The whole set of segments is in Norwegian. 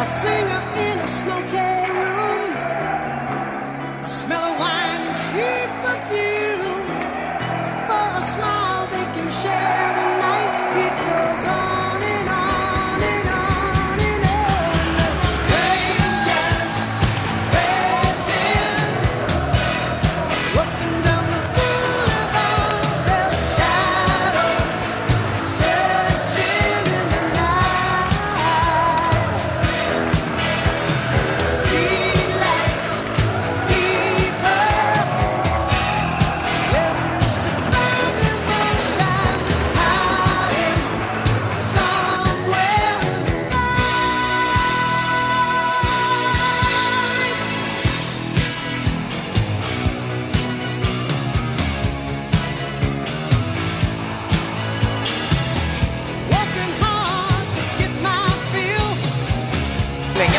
I sing up in a smoky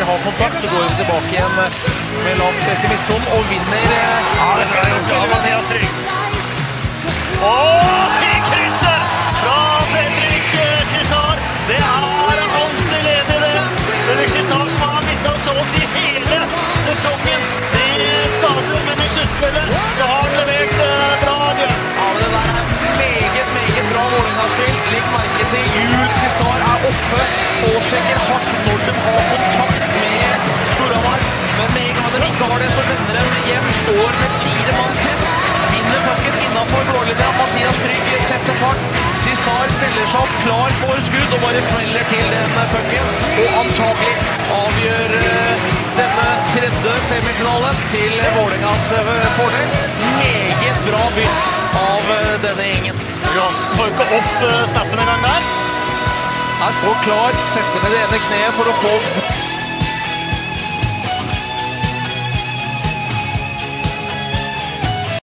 har kontakt, så går vi tilbake igjen med lavt midtsonen og vinner. Ja, det er jo av Mathias Trygg. Og i krysset fra Fredrik Chisar. Det er alltid ledig, det. Fredrik Chisar som har mista så å si hele sesongen i skader, men i sluttspillet så har han levert bra. Ja, men det der er meget, meget bra Vålerenga-spill. Legg merke til Jules Cæsar er oppe, sjekker hardt når de har Står med fire mann tett. Vinner pucken innafor blålinja. Mathias Trygg setter fart. Cæsar stiller seg opp, klar for skudd, og bare smeller til den pucken. Og antagelig avgjør eh, denne tredje semifinalen til Vålerengas eh, fordel. Meget bra bytt av eh, denne gjengen. Johansen får ikke opp snappen engang der. Her står klar, setter ned det ene kneet for å få